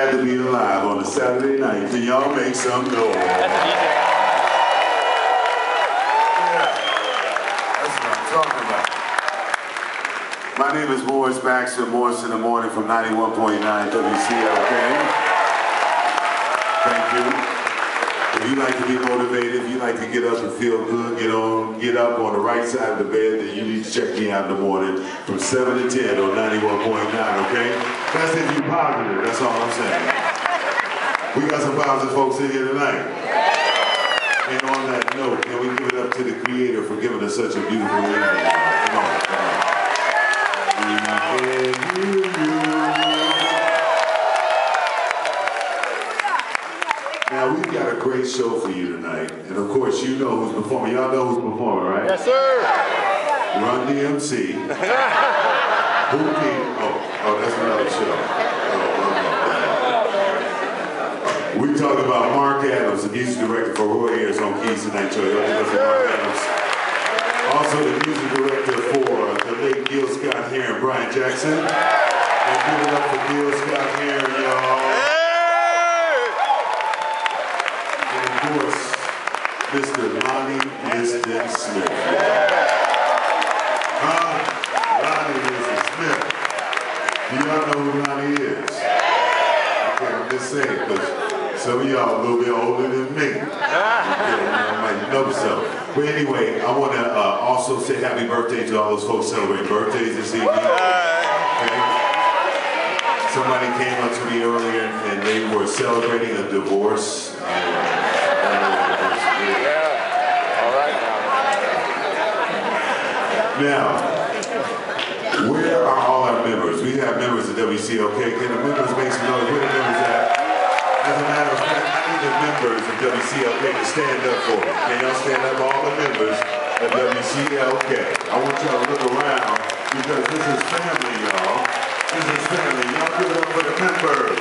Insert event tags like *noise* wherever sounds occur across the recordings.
Glad to be alive on a Saturday night. Can y'all make some noise? Yeah, that's what I'm talking about. My name is Morris Baxter, Morris in the Morning from 91.9 WCLK. Thank you. If you like to be motivated, if you like to get up and feel good, get on, get up on the right side of the bed, then you need to check me out in the morning from 7 to 10 on 91.9, okay? That's if you positive, that's all I'm saying. We got some positive folks in here tonight. And on that note, can we give it up to the Creator for giving us such a beautiful evening? Course you know who's performing. Y'all know who's performing, right? Yes, sir. Run DMC. Did? *laughs* Oh, oh, that's another show. Oh. We talk about Mark Adams, the music director for Roy Ayers on Keys Tonight Show. Y'all give us Mark Adams. Also the music director for the late Gil Scott Heron, Brian Jackson. And give it up for Gil Scott Heron, y'all. Do y'all know who Lonnie is? Okay, I'm just saying, because some of y'all a little bit older than me. Okay, y'all might know so. But anyway, I want to uh, also say happy birthday to all those folks celebrating birthdays this evening. Okay? Somebody came up to me earlier and they were celebrating a divorce. Uh, All right now. Now, where are all our members? We have of Can the members make some noise? Where the members at? As a matter of fact, I need the members of WCLK to stand up for me. Can y'all stand up, all the members of WCLK? I want y'all to look around because this is family, y'all. This is family. Y'all give it up for the members.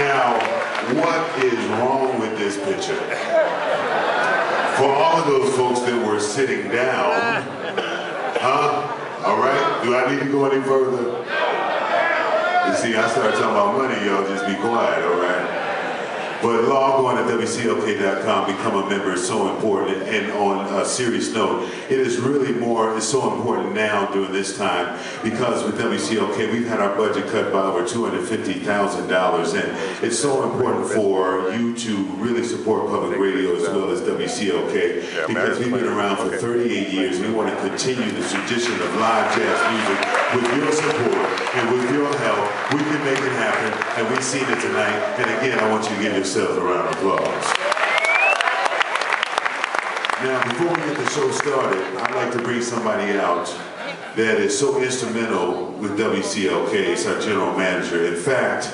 Now, what is wrong with this picture? For all of those folks that were sitting down, huh? All right, do I need to go any further? You see, I started talking about money, y'all just be quiet, all right? But log on to WCLK.com, become a member is so important. And on a serious note, it is really more, it's so important now during this time because with WCLK, we've had our budget cut by over $250,000. And it's so important for you to really support public radio as well as WCLK because we've been around for 38 years. We want to continue the tradition of live jazz music with your support and with your help. We can make it happen, and we've seen it tonight. And again, I want you to give a round of applause. Now, before we get the show started, I'd like to bring somebody out that is so instrumental with WCLK. It's our general manager. In fact,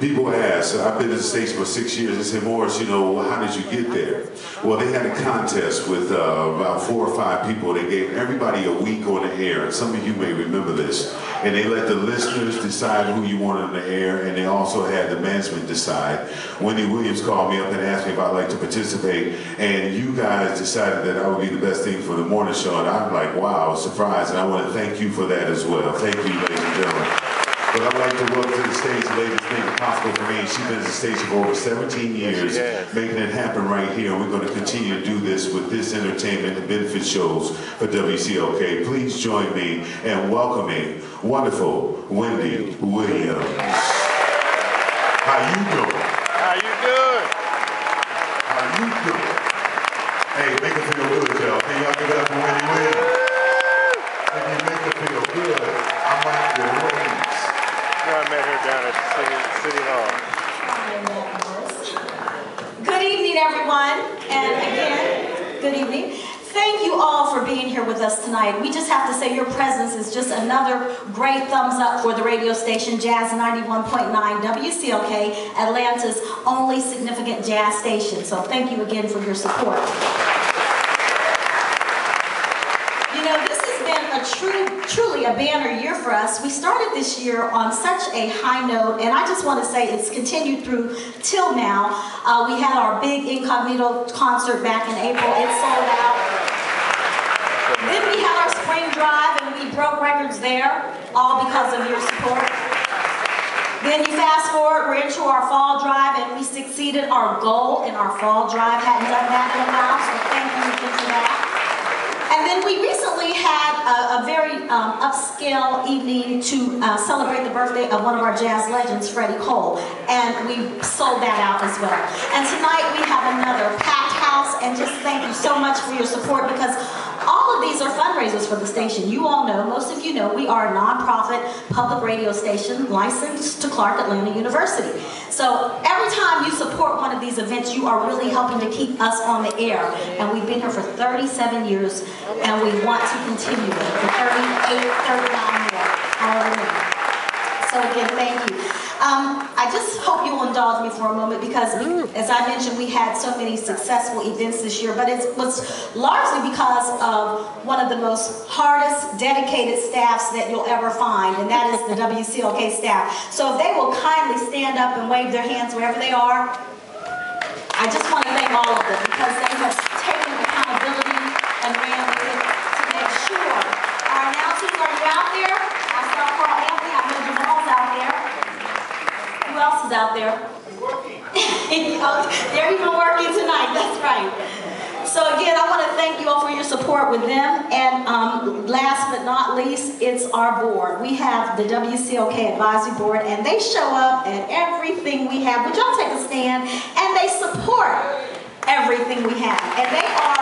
people ask, I've been in the States for six years, they say, Morris, you know, how did you get there? Well, they had a contest with uh, about four or five people. They gave everybody a week on the air, some of you may remember this. And they let the listeners decide who you wanted on the air, and they also had the management decide. Wendy Williams called me up and asked me if I'd like to participate, and you guys decided that I would be the best thing for the morning show, and I'm like, wow, surprised, and I want to thank you for that as well. Thank you, ladies and gentlemen. But I'd like to welcome to the stage the lady that's made it possible for me. She's been at the stage for over 17 years, has. making it happen right here. We're going to continue to do this with this entertainment and benefit shows for WCLK. Please join me in welcoming wonderful Wendy Williams. How you doing? How you doing? How you doing? Hey, make it feel good, y'all. Can y'all give it up for Wendy Williams? If you make it feel good, I might get raise. I met her down at city, city hall. Good evening, everyone. And again, good evening. Thank you all for being here with us tonight. We just have to say your presence is just another great thumbs up for the radio station Jazz 91.9 WCLK, Atlanta's only significant jazz station. So thank you again for your support. You know, this true, truly a banner year for us. We started this year on such a high note, and I just want to say it's continued through till now. Uh, we had our big incognito concert back in April. It sold out. Then we had our spring drive, and we broke records there, all because of your support. then you fast forward, we're into our fall drive, and we succeeded our goal in our fall drive. Hadn't done that in a while, so thank you for that. And then we recently had um, upscale evening to uh, celebrate the birthday of one of our jazz legends, Freddie Cole, and we sold that out as well. And tonight we have another packed house, and just thank you so much for your support because all of these are fundraisers for the station. You all know, most of you know, we are a nonprofit public radio station licensed to Clark Atlanta University. So every time you support one of these events, you are really helping to keep us on the air. And we've been here for 37 years, and we want to continue it for 38, 39 more. So again, thank you. Um, I just hope you will indulge me for a moment because, as I mentioned, we had so many successful events this year, but it was largely because of one of the most hardest, dedicated staffs that you'll ever find, and that is the *laughs* WCLK staff. So if they will kindly stand up and wave their hands wherever they are, I just want to thank all of them because they have taken accountability and ran with it to make sure. Our announcers, are you out there? I saw Carl Anthony, I know Jamal's out there. Who is out there? *laughs* They're even working tonight, that's right. So again, I want to thank you all for your support with them. And um, last but not least, it's our board. We have the WCLK Advisory Board, and they show up at everything we have. Would y'all take a stand? And they support everything we have. And they are